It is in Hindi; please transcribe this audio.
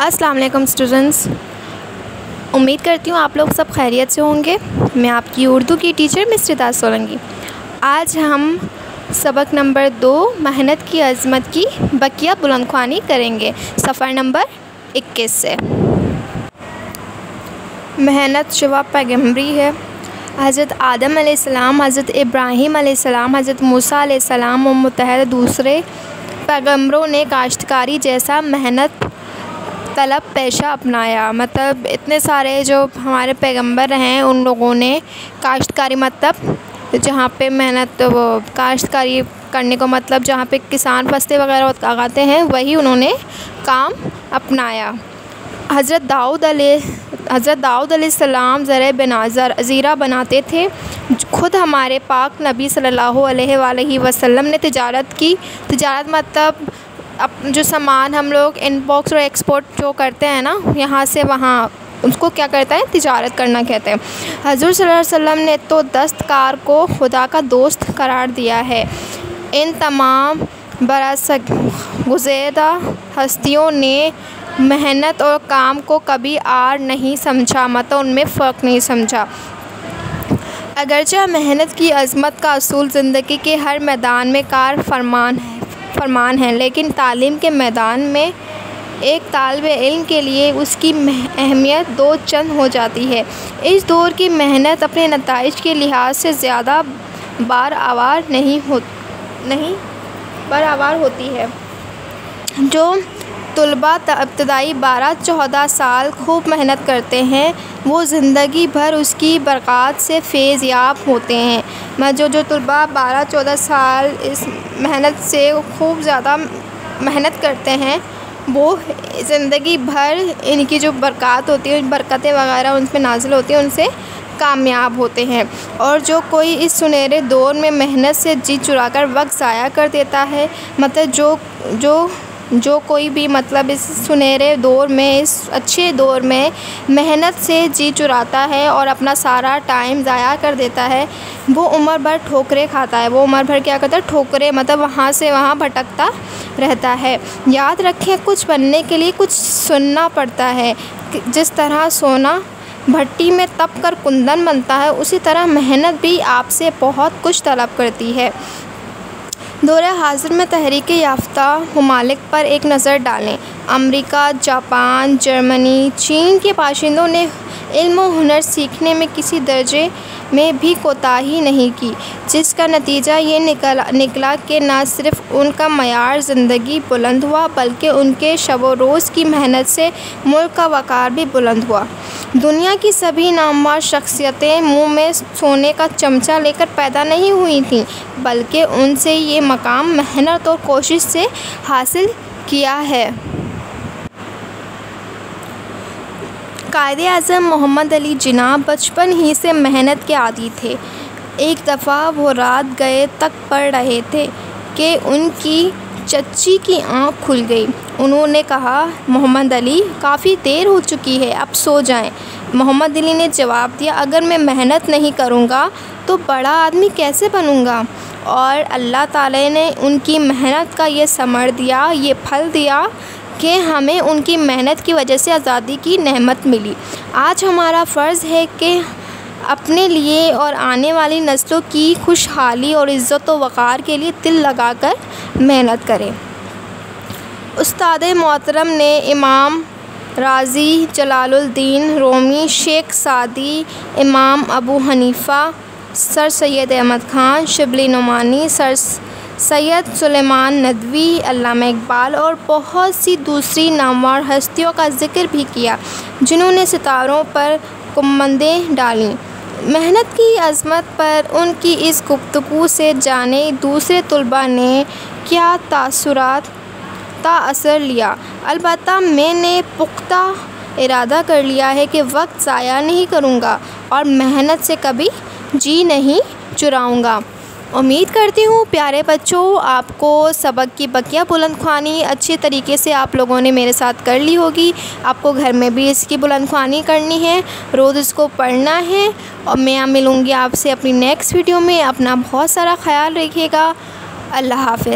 अस्सलाम वालेकुम स्टूडेंट्स। उम्मीद करती हूँ आप लोग सब खैरियत से होंगे। मैं आपकी उर्दू की टीचर मिस्टर दास सोलंगी आज हम सबक नंबर दो, मेहनत की अज़मत की बकिया बुलंद बुलंदखानी करेंगे। सफ़र नंबर इक्कीस से। मेहनत शुवा पैगम्बरी है। हज़रत आदम आसमाम हज़रत इब्राहीम आसमाम हज़रत मूसा आसमाम और मुतहद दूसरे पैगम्बरों ने काश्तकारी जैसा मेहनत तलब पेशा अपनाया। मतलब इतने सारे जो हमारे पैगंबर हैं, उन लोगों ने काश्तकारी मतलब जहाँ पे मेहनत वो काश्तकारी करने को मतलब जहाँ पे किसान फ़सलें वगैरह उगाते हैं, वही उन्होंने काम अपनाया। हज़रत दाऊद हज़रत दाऊद सलाम ज़र बना ज़ीरा बनाते थे। ख़ुद हमारे पाक नबी सल्लल्लाहु अलैहि वसल्लम ने तिजारत की। तिजारत मतलब अब जो सामान हम लोग इनबॉक्स और एक्सपोर्ट जो करते हैं ना, यहाँ से वहाँ, उसको क्या करता है? तिजारत करना कहते हैं। हजूर वसल्लम ने तो दस्तकार को खुदा का दोस्त करार दिया है। इन तमाम बरस गुजैदा हस्तियों ने मेहनत और काम को कभी आर नहीं समझा मतलब उनमें फ़र्क नहीं समझा। अगरचे मेहनत की अज़मत का असूल ज़िंदगी के हर मैदान में कार फरमान है। फरमान है, लेकिन तालीम के मैदान में एक तालब इल्म के लिए उसकी अहमियत दो चंद हो जाती है। इस दौर की मेहनत अपने नतज के लिहाज से ज़्यादा बार आवार नहीं हो, नहीं, बार आवार होती है। जो तलबा इब्तदाई बारह चौदह साल खूब मेहनत करते हैं, वो ज़िंदगी भर उसकी बरक़ात से फ़ेज़ याब होते हैं। जो जो तलबा बारह, चौदह साल इस मेहनत से खूब ज़्यादा मेहनत करते हैं, वो ज़िंदगी भर इनकी जो बरक़ात होती है बरकतें वगैरह उन पर नाजिल होती हैं, उनसे कामयाब होते हैं। और जो कोई इस सुनहरे दौर में मेहनत से जी चुरा कर वक्त ज़ाया कर देता है मतलब जो जो जो कोई भी मतलब इस सुनहरे दौर में, इस अच्छे दौर में मेहनत से जी चुराता है और अपना सारा टाइम ज़ाया कर देता है वो उम्र भर ठोकरे खाता है, वो उम्र भर क्या करता है, ठोकरे मतलब वहाँ से वहाँ भटकता रहता है। याद रखें, कुछ बनने के लिए कुछ सुनना पड़ता है। जिस तरह सोना भट्टी में तप कर कुंदन बनता है, उसी तरह मेहनत भी आपसे बहुत कुछ तलब करती है। दौर हाजिर में तहरीक याफ्ता, ममालिक पर एक नज़र डालें। अमरीका, जापान, जर्मनी, चीन के बाशिंदों ने इल्म हुनर सीखने में किसी दर्जे में भी कोताही नहीं की, जिसका नतीजा ये निकला निकला कि न सिर्फ़ उनका मैार ज़िंदगी बुलंद हुआ, बल्कि उनके शब रोज़ की मेहनत से मुल्क का वक़ार भी बुलंद हुआ। दुनिया की सभी नामवर शख्सियतें मुँह में सोने का चमचा लेकर पैदा नहीं हुई थीं, बल्कि उनसे ये मकाम, मेहनत और कोशिश से हासिल किया है। कायद अज़म मोहम्मद अली जिना बचपन ही से मेहनत के आदि थे। एक दफ़ा वो रात गए तक पढ़ रहे थे कि उनकी चच्ची की आँख खुल गई। उन्होंने कहा, मोहम्मद अली, काफ़ी देर हो चुकी है, अब सो जाएँ। मोहम्मद अली ने जवाब दिया, अगर मैं मेहनत नहीं करूँगा तो बड़ा आदमी कैसे बनूँगा? और अल्लाह ताला ने उनकी मेहनत का ये समर दिया, ये फल दिया कि हमें उनकी मेहनत की वजह से आज़ादी की नहमत मिली। आज हमारा फ़र्ज़ है कि अपने लिए और आने वाली नस्लों की खुशहाली और इज़्ज़त वक़ार के लिए दिल लगाकर मेहनत करें। उस्ताद मोहतरम ने इमाम राज़ी Jalaluddin Rumi, Sheikh Saadi, Imam Abu Hanifa, sir Syed Ahmad Khan, Shibli Nomani, sir Syed Sulaiman Nadvi, Allama Iqbal और बहुत सी दूसरी नामवर हस्तियों का ज़िक्र भी किया, जिन्होंने सितारों पर कुमंदें डालीं। मेहनत की अज़मत पर उनकी इस गुफ्तु से जाने दूसरे तलबा ने क्या तासुरात तासर लिया? अलबत् मैंने पुख्ता इरादा कर लिया है कि वक्त ज़ाया नहीं करूँगा और मेहनत से कभी जी नहीं चुराऊँगा। उम्मीद करती हूँ, प्यारे बच्चों, आपको सबक की बकिया बुलंद ख़्वानी अच्छे तरीके से आप लोगों ने मेरे साथ कर ली होगी। आपको घर में भी इसकी बुलंद ख़्वानी करनी है। रोज़ इसको पढ़ना है। और मैं मिलूँगी आपसे अपनी नेक्स्ट वीडियो में। अपना बहुत सारा ख्याल रखिएगा। अल्लाह हाफ़